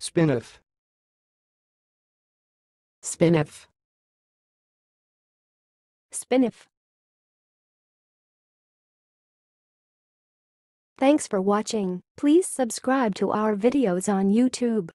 Spinoff. Spinoff. Spinoff. Thanks for watching. Please subscribe to our videos on YouTube.